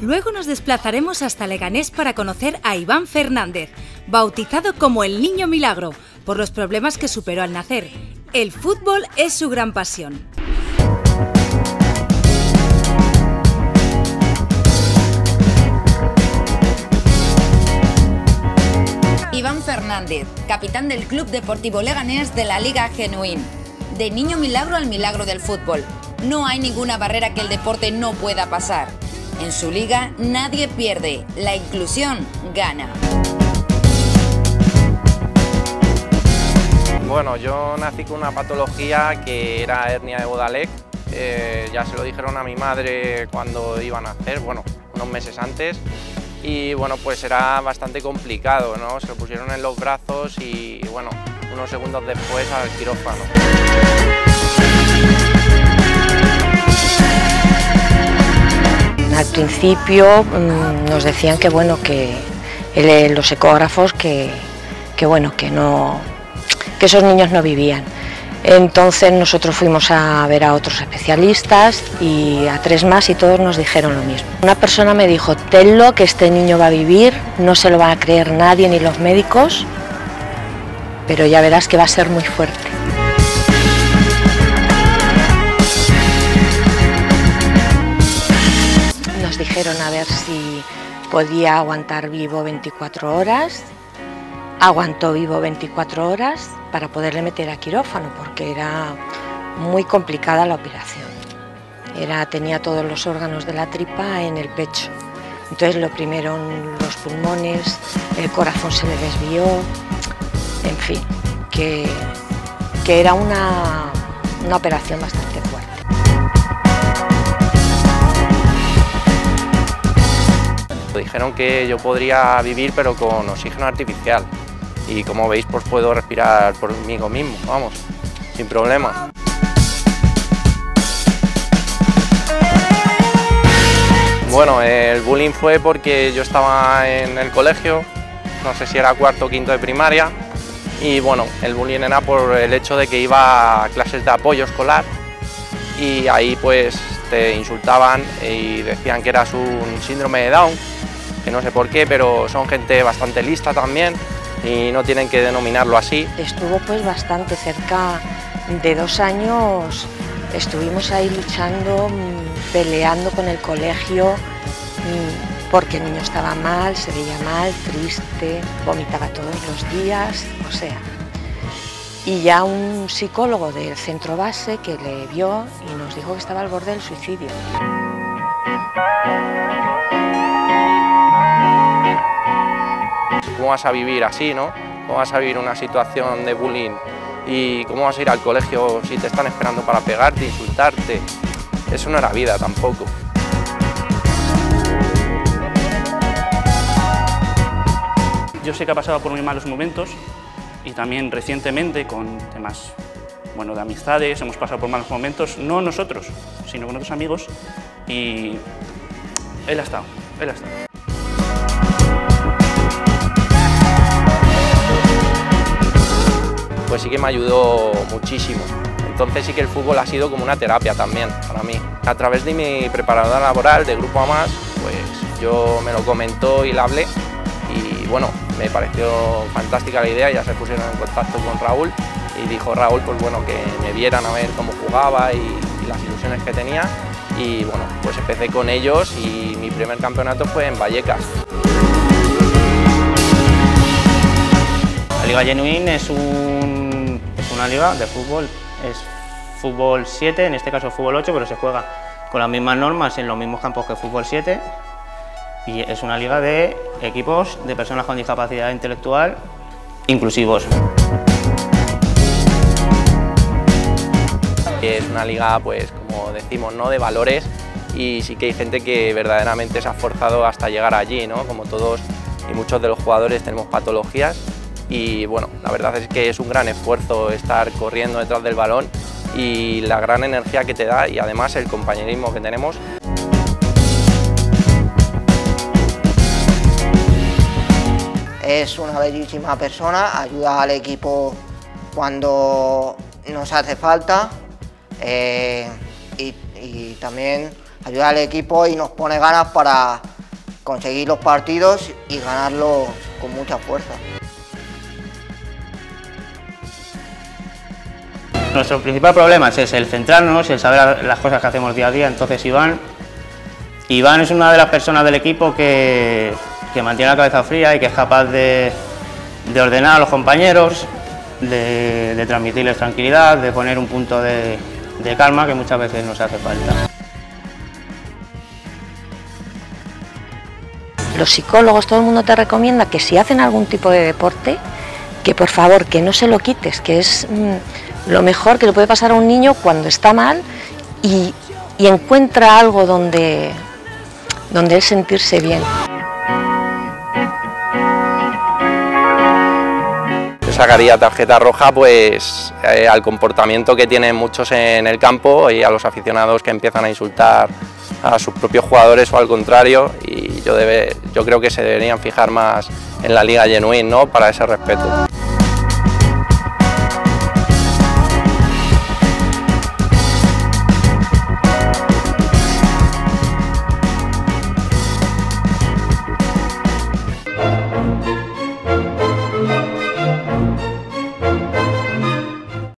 Luego nos desplazaremos hasta Leganés para conocer a Iván Fernández, bautizado como el Niño Milagro, por los problemas que superó al nacer. El fútbol es su gran pasión. Iván Fernández, capitán del Club Deportivo Leganés de la Liga Genuín. De niño milagro al milagro del fútbol. No hay ninguna barrera que el deporte no pueda pasar. En su liga nadie pierde, la inclusión gana. Bueno, yo nací con una patología que era hernia de Bodalek. Eh, ya se lo dijeron a mi madre cuando iban a hacer, bueno, unos meses antes. Y bueno, pues era bastante complicado, ¿no? Se lo pusieron en los brazos y bueno, unos segundos después al quirófano. Principio mm, nos decían que bueno que los ecógrafos que, bueno que no que esos niños no vivían. Entonces nosotros fuimos a ver a otros especialistas y a tres más y todos nos dijeron lo mismo. Una persona me dijo, tenlo que este niño va a vivir, no se lo va a creer nadie ni los médicos, pero ya verás que va a ser muy fuerte. Dijeron a ver si podía aguantar vivo 24 horas. Aguantó vivo 24 horas para poderle meter a quirófano porque era muy complicada la operación. Era, tenía todos los órganos de la tripa en el pecho. Entonces lo primero los pulmones, el corazón se le desvió, en fin, que, que era una, una operación bastante Dijeron que yo podría vivir pero con oxígeno artificial y como veis pues puedo respirar por mí mismo, vamos, sin problema. Bueno, el bullying fue porque yo estaba en el colegio, no sé si era cuarto o quinto de primaria, y bueno, el bullying era por el hecho de que iba a clases de apoyo escolar y ahí pues te insultaban y decían que eras un síndrome de Down no sé por qué, pero son gente bastante lista también y no tienen que denominarlo así. Estuvo pues bastante cerca de dos años, estuvimos ahí luchando, mm, peleando con el colegio, mm, porque el niño estaba mal, se veía mal, triste, vomitaba todos los días, o sea. Y ya un psicólogo del centro base que le vio y nos dijo que estaba al borde del suicidio. ¿Cómo vas a vivir así, no? ¿Cómo vas a vivir una situación de bullying? ¿Y cómo vas a ir al colegio si te están esperando para pegarte, insultarte? Eso no era vida tampoco. Yo sé que ha pasado por muy malos momentos y también recientemente con temas bueno, de amistades, hemos pasado por malos momentos, no nosotros, sino con otros amigos y él ha estado, él ha estado. Pues sí que me ayudó muchísimo. Entonces sí que el fútbol ha sido como una terapia también para mí. A través de mi preparadora laboral de Grupo AMAS, pues yo me lo comentó y la hablé y bueno, me pareció fantástica la idea, ya se pusieron en contacto con Raúl y dijo Raúl pues bueno que me vieran a ver cómo jugaba y, las ilusiones que tenía y bueno, pues empecé con ellos y mi primer campeonato fue en Vallecas. La Liga Genuine es un una liga de fútbol, es fútbol 7, en este caso fútbol 8, pero se juega con las mismas normas en los mismos campos que fútbol 7 y es una liga de equipos de personas con discapacidad intelectual inclusivos. Es una liga, pues como decimos, ¿no? de valores y sí que hay gente que verdaderamente se ha esforzado hasta llegar allí, ¿no? como todos y muchos de los jugadores tenemos patologías y bueno, la verdad es que es un gran esfuerzo estar corriendo detrás del balón y la gran energía que te da y además el compañerismo que tenemos. Es una bellísima persona, ayuda al equipo cuando nos hace falta eh, y, y también ayuda al equipo y nos pone ganas para, conseguir los partidos y ganarlos con mucha fuerza. Nuestro principal problema es el centrarnos, el saber las cosas que hacemos día a día. Entonces Iván, Iván es una de las personas del equipo que, mantiene la cabeza fría y que es capaz de, ordenar a los compañeros, de, transmitirles tranquilidad, de poner un punto de, de calma que muchas veces nos hace falta. Los psicólogos, todo el mundo te recomienda que si hacen algún tipo de deporte, que por favor que no se lo quites, que es mm, lo mejor que le puede pasar a un niño cuando está mal y, encuentra algo donde, donde él sentirse bien. sacaría tarjeta roja pues eh, al comportamiento que tienen muchos en el campo y a los aficionados que empiezan a insultar a sus propios jugadores o al contrario y yo, debe, yo creo que se deberían fijar más en la liga genuine ¿no? para ese respeto.